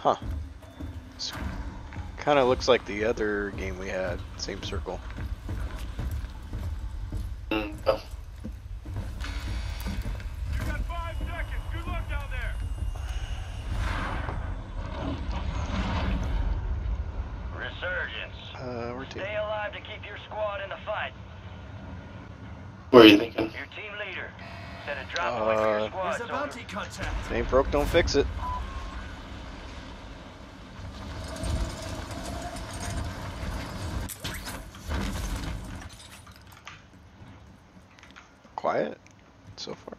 Huh. Kind of looks like the other game we had. Same circle. Mm, oh. You got five seconds. Good luck down there. Resurgence. Uh, we're. Stay alive to keep your squad in the fight. What are you thinking? Your team leader said a drop away for your Uh, squad. There's a bounty contact. Ain't broke, don't fix it. Quiet so far.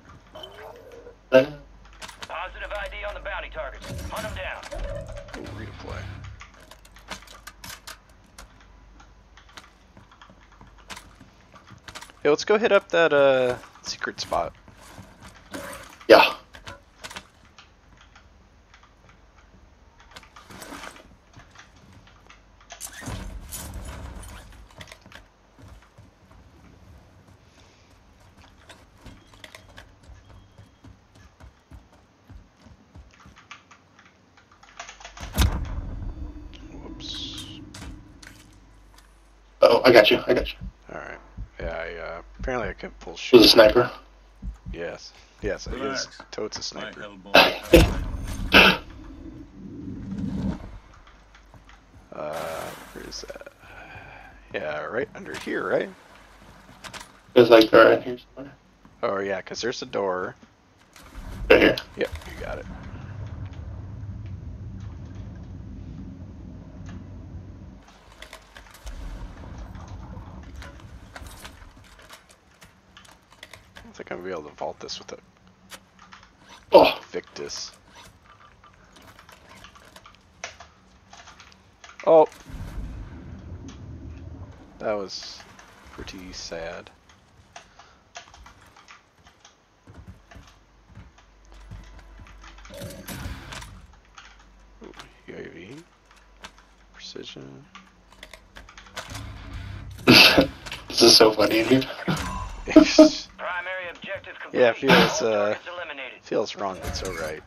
Positive ID on the bounty targets. Hunt them down. Redeploy. Hey, let's go hit up that uh secret spot. yeah. Whoops. Oh, I got you. I got you. All right. Yeah. I, uh, apparently, I can pull Was a sniper. Yes. Yes. It is. Relax. Toad's a sniper. Uh, where is that? Yeah, right under here, right? It was like right here somewhere. Oh yeah, because there's a door. Right here. Yep, you got it. I don't think I'm gonna be able to vault this with a Oh, Victus. Oh. That was pretty sad. Ooh, UAV. Precision. this is so funny in here. Primary objective complete. Yeah, it feels, uh. Feels wrong, but so right.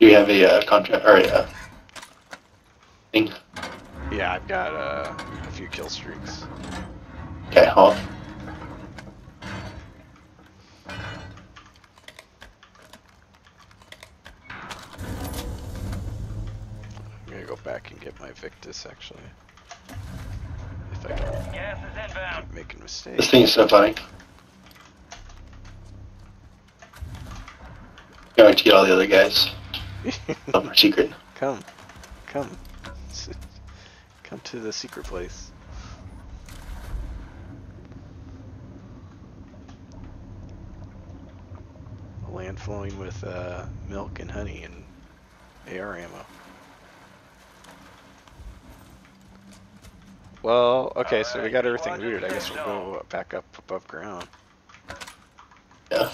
Do you have a uh, contract or a uh, thing? Yeah, I've got uh, a few kill streaks. Okay, hold on. I'm gonna go back and get my Victus actually. If I can Gas is inbound. keep making This mistakes. thing is so funny. Going to get all the other guys. Some are secret. come, come, come to the secret place. A land flowing with uh, milk and honey and AR ammo. Well, okay, so we got everything squad to looted. I guess we'll go back up above ground. Yeah.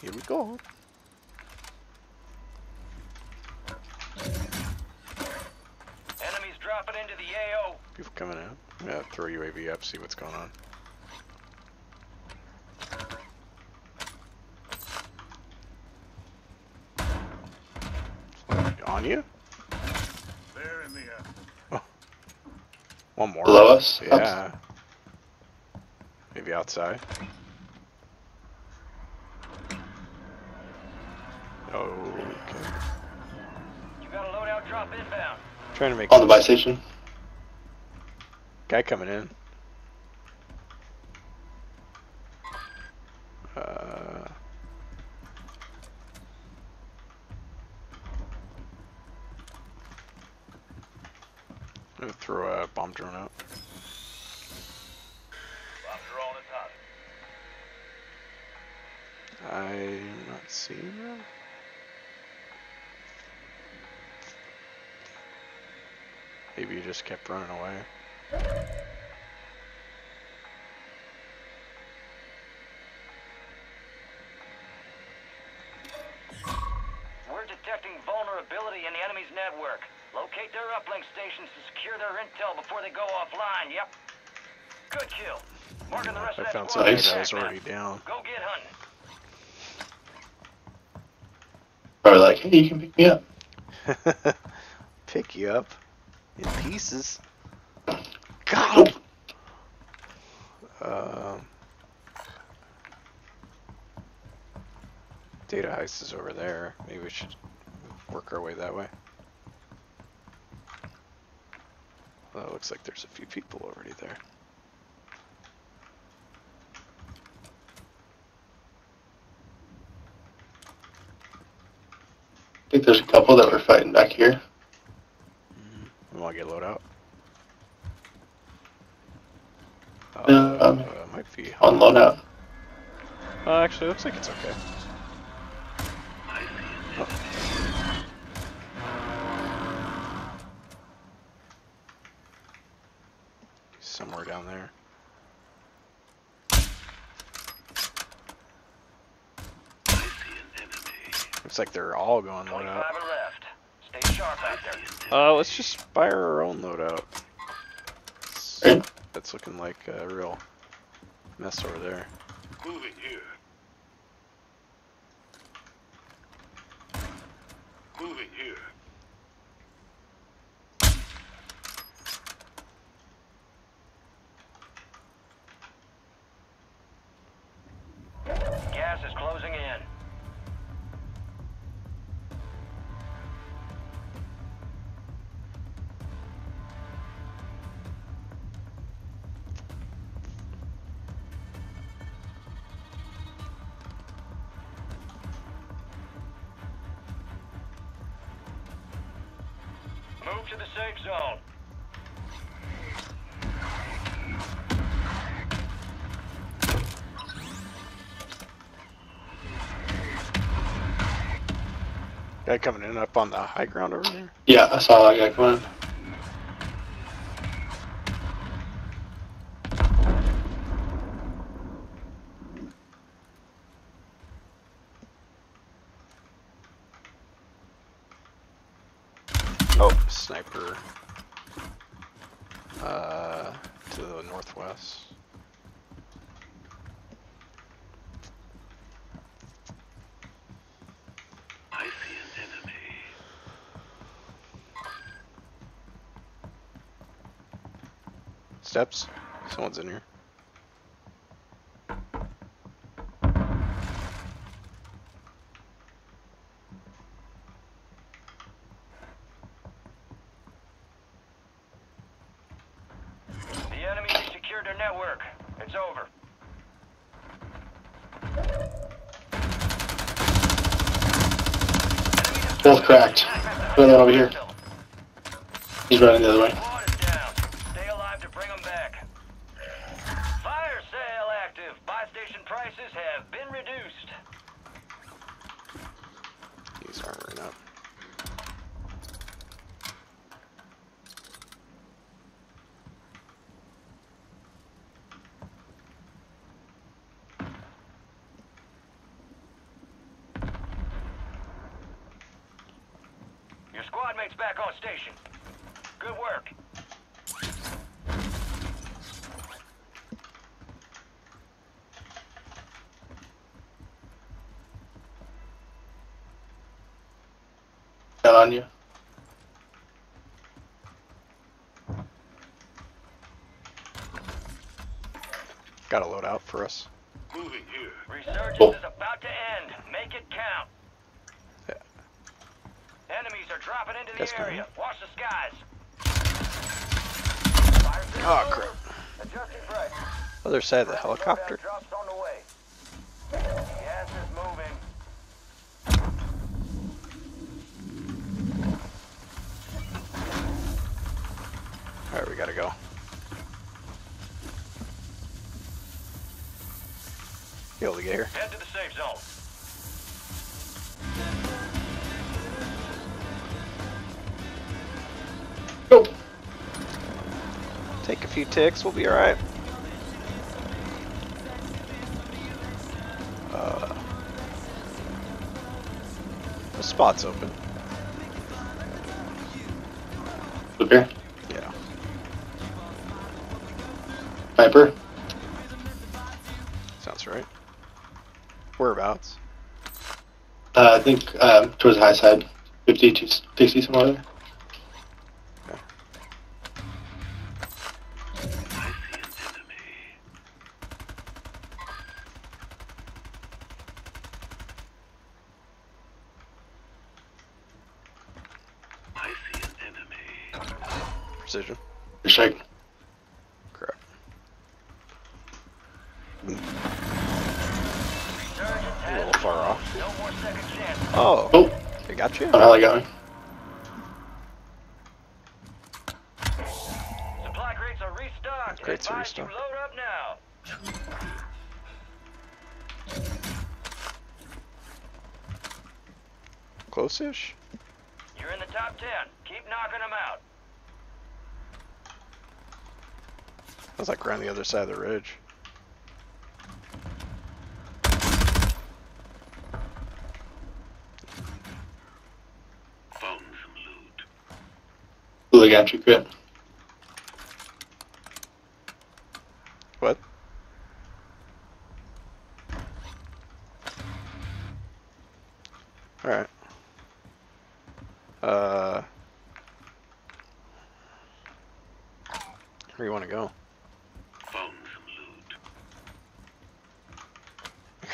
Here we go. Enemies dropping into the AO. People coming out. I'm throw UAV up, see what's going on. On you? There in the air. One more. Below us? Yeah. Maybe outside. Okay. You got a loadout drop inbound. Trying to make On the buy station. guy coming in. Uh, throw a bomb drone out. Hot. I'm not seeing that. Maybe you just kept running away. We're detecting vulnerability in the enemy's network. Locate their uplink stations to secure their intel before they go offline. Yep. Good kill. Marking the rest I of that found squad something Nice. that was already down. Go get hunting. Probably like, hey, you can pick me up. Pick you up in pieces. Got him! Um, data heist is over there. Maybe we should work our way that way. Well, it looks like there's a few people already there. I think there's a couple that were fighting back here. We want to get load out. Uh, No, um, uh, might be. On loadout. Uh, actually, looks like it's okay. Oh. Somewhere down there. Looks like they're all going load 25 out. are left. Stay sharp out there. Uh, let's just fire our own loadout. It's- Right. That's looking like a real mess over there. Moving here. Moving here. Move to the safe zone. Guy coming in up on the high ground over there. Yeah, I saw that guy coming. Oh, sniper. Uh, to the northwest. I see an enemy. Steps. Someone's in here. The enemy has secured their network. It's over. Both cracked. Another one over here. He's running the other way. Squad is down. Stay alive to bring them back. Fire sale active. Buy station prices have been reduced. He's armoring up. Your squad mate's back on station. Good work. Got on you. Got a load out for us. Moving here. Oh. Resurgence Cool. is about to end. Make it count. Are dropping into the That's good. area. Watch the skies. Oh, crap. Other side of the helicopter. Drops on the way. Moving. Alright, we gotta go. You able to get here? Head to the safe zone. Few ticks, we'll be alright. Uh, the spot's open. Here. Yeah. Sniper. Sounds right. Whereabouts? Uh, I think um, towards the high side. 50 to 60 somewhere there. Precision. Strike. Crap. A little far off. no more second. Oh, Oh, they got you? oh, hell, I got me. Supply crates are restocked. Crates are restocked. load up now. Close-ish? You're in the top 10. Keep knocking them out. Was like around the other side of the ridge. Found some loot. Blue gantry crit. What?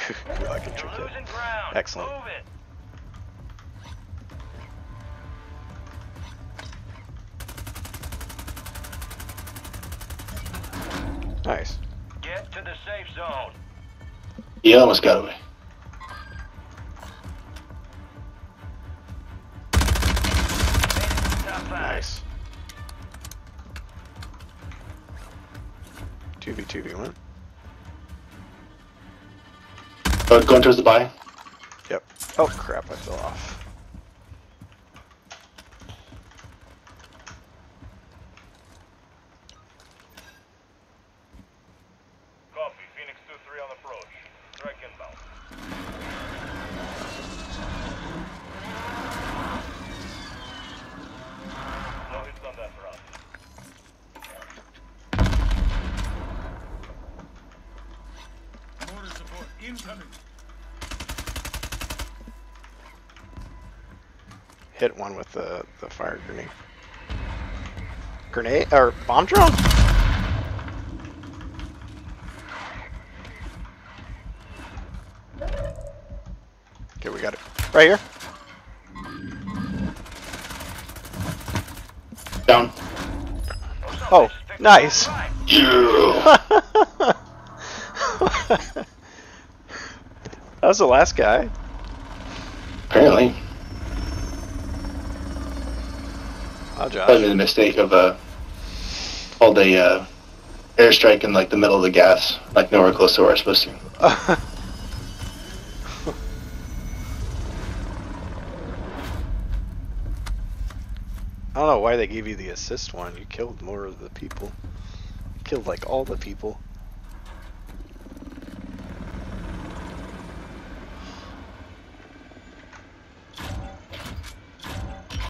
Some loot. You're like a You're trick losing. Excellent. Nice. Get to the safe zone. He almost got away. Made it to the top five. Nice. 2v2v1. Oh, going towards the buy. Yep. Oh crap, I fell off. Copy. Phoenix 2-3 on approach. Strike inbound. No hits on that for us. Mortar support incoming. Hit one with the, the fire grenade. Grenade? Or bomb drone? Okay, we got it. Right here. Down. Oh, nice. Yeah. that was the last guy. Apparently. I Josh. made the mistake of uh, all the uh, airstrike in like the middle of the gas, like nowhere close to where I'm supposed to. I don't know why they gave you the assist one. You killed more of the people. You killed like all the people.